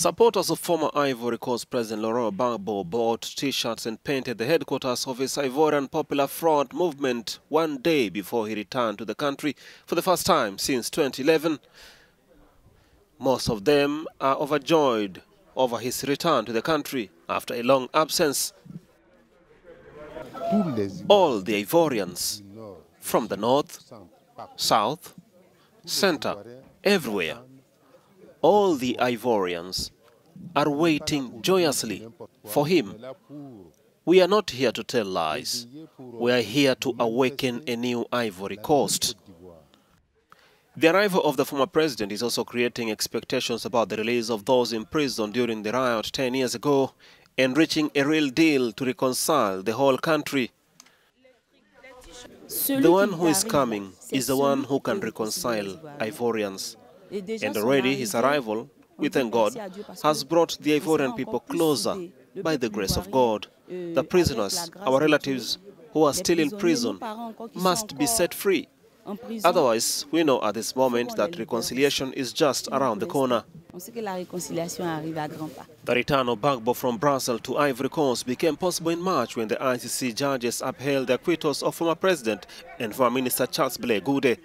Supporters of former Ivory Coast President Laurent Gbagbo bought T-shirts and painted the headquarters of his Ivorian Popular Front movement one day before he returned to the country for the first time since 2011. Most of them are overjoyed over his return to the country after a long absence. All the Ivorians from the north, south, center, everywhere all the Ivorians are waiting joyously for him. We are not here to tell lies. We are here to awaken a new Ivory Coast. The arrival of the former president is also creating expectations about the release of those imprisoned during the riot 10 years ago and reaching a real deal to reconcile the whole country. The one who is coming is the one who can reconcile Ivorians. And already his arrival, we thank God, has brought the Ivorian people closer by the grace of God. The prisoners, our relatives who are still in prison, must be set free. Otherwise, we know at this moment that reconciliation is just around the corner. The return of Gbagbo from Brussels to Ivory Coast became possible in March when the ICC judges upheld the acquittals of former President and former Minister Charles Blé Goudé.